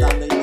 matando